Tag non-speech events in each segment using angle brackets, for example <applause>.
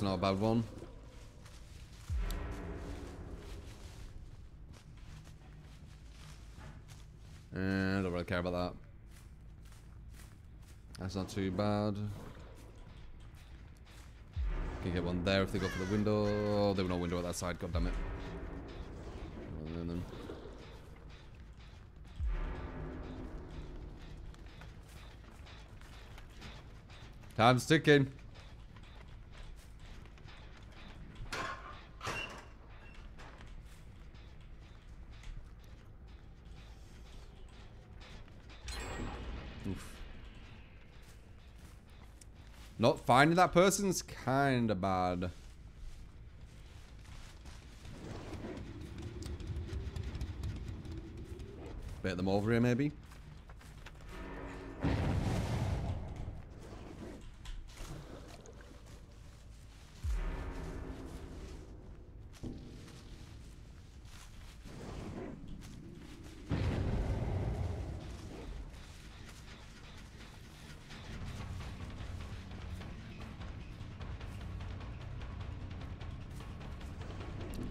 That's not a bad one. Uh, I don't really care about that. That's not too bad. Can get one there if they go for the window. Oh, there was no window at that side, god damn it. Time's ticking. Finding that person's kinda bad. Bait them over here, maybe?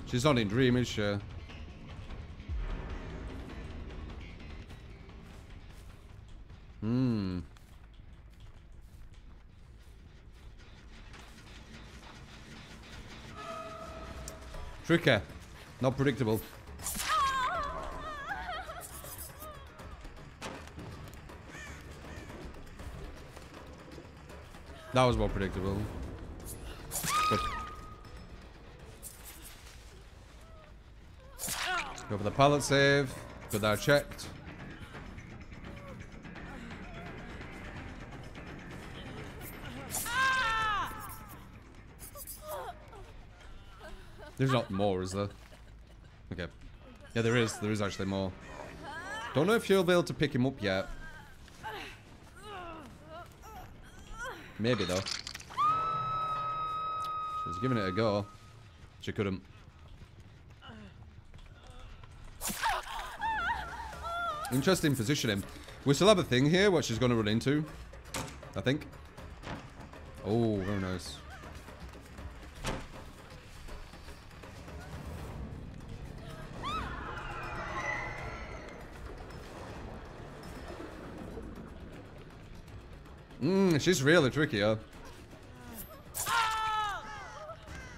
She's not in Dream, is she? Hmm. Tricky. Not predictable. That was more predictable. Go for the pallet save. Got that checked. There's not more, is there? Okay. Yeah, there is. There is actually more. Don't know if you'll be able to pick him up yet. Maybe, though. She's giving it a go. She couldn't. Interesting positioning. We still have a thing here, which she's going to run into. I think. Oh, very nice. Mmm, she's really tricky, huh?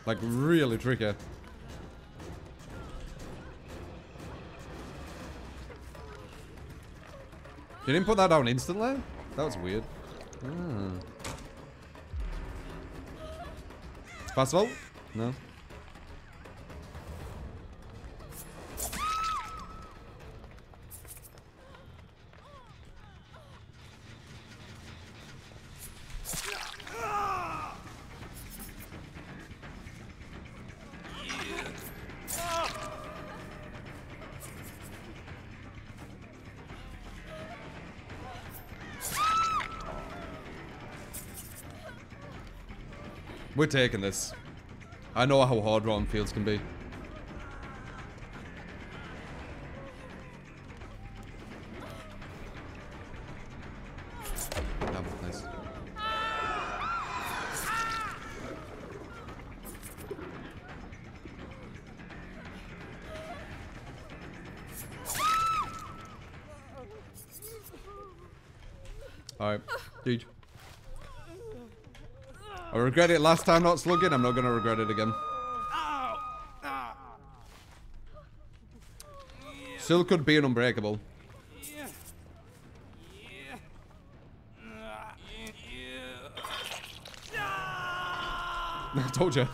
Like, really tricky. You didn't put that down instantly? That was weird. Ah. Possible? No. We're taking this. I know how hard rotten fields can be. Alright, dude. I regret it last time not slugging, I'm not gonna regret it again. Still could be an unbreakable. <laughs> I told you. <laughs>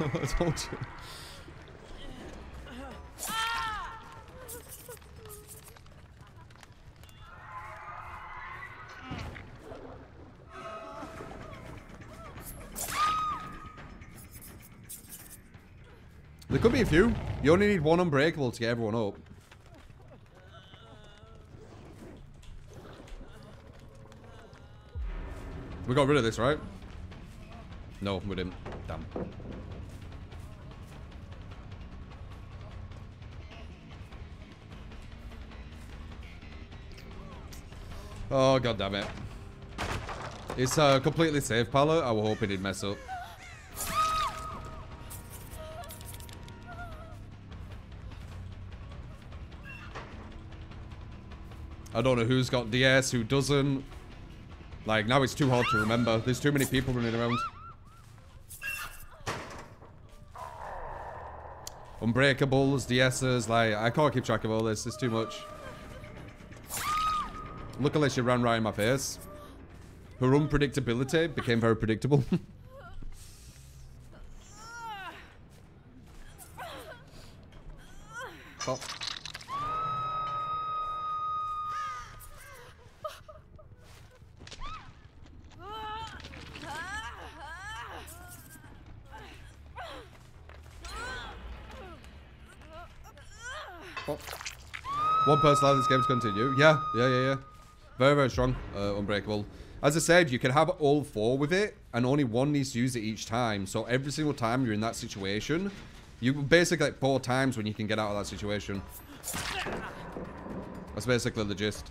I told you. There could be a few. You only need one unbreakable to get everyone up. We got rid of this, right? No, we didn't. Damn. Oh, god damn it. It's a completely safe pallet. I was hoping he'd mess up. I don't know who's got DS, who doesn't. Like, now it's too hard to remember. There's too many people running around. Unbreakables, DS's, like, I can't keep track of all this. It's too much. Look unless you ran right in my face. Her unpredictability became very predictable. <laughs> Oh. One person allowed this game to continue. Yeah, yeah, yeah, yeah. Very, very strong. Uh, unbreakable. As I said, you can have all four with it, and only one needs to use it each time. So every single time you're in that situation, you basically like four times when you can get out of that situation. That's basically the gist.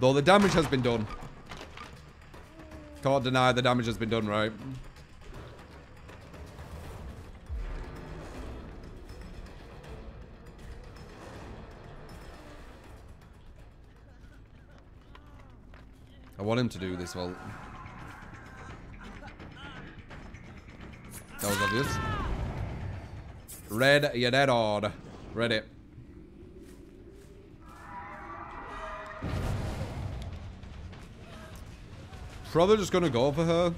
Though the damage has been done. Can't deny the damage has been done, right? Want him to do this well. That was obvious. Red, you're dead hard. Ready. Probably just gonna go for her.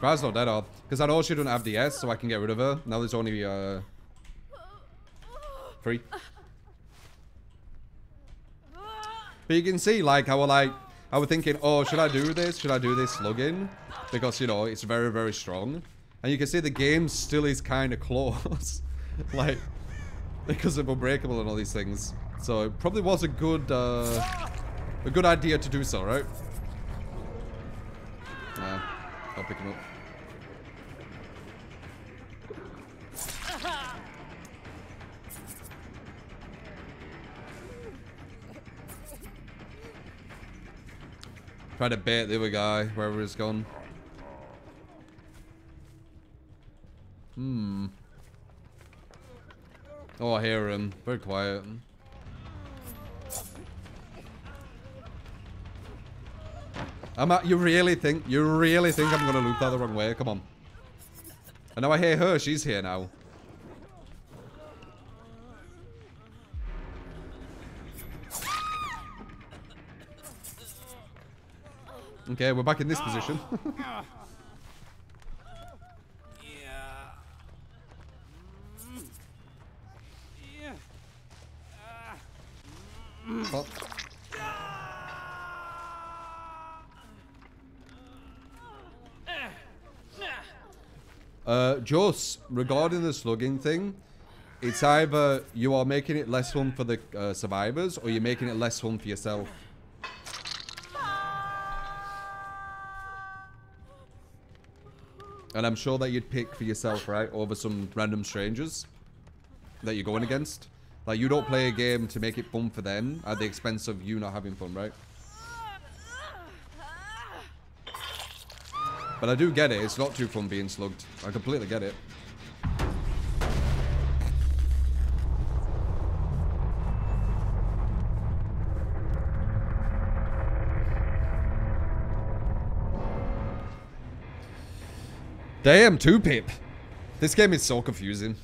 Guy's not dead hard. Because I know she doesn't have DS, so I can get rid of her. Now there's only uh, three. But you can see, like, I was like, I was thinking, oh, should I do this? Should I do this slugging? Because, you know, it's very, very strong. And you can see the game still is kind of close. <laughs> like, because of Unbreakable and all these things. So it probably was a good, uh, a good idea to do so, right? I'll pick him up. Try to bait the other guy, wherever he's gone. Hmm. Oh, I hear him. Very quiet. I'm at, you really think, you really think I'm gonna loop that the wrong way? Come on. And now I hear her, she's here now. Okay, we're back in this position. <laughs> oh. Uh, regarding the slugging thing, it's either you are making it less fun for the uh, survivors or you're making it less fun for yourself. And I'm sure that you'd pick for yourself, right, over some random strangers that you're going against. Like, you don't play a game to make it fun for them at the expense of you not having fun, right? But I do get it. It's not too fun being slugged. I completely get it. Damn, two pip. This game is so confusing.